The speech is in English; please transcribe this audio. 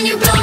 when you blow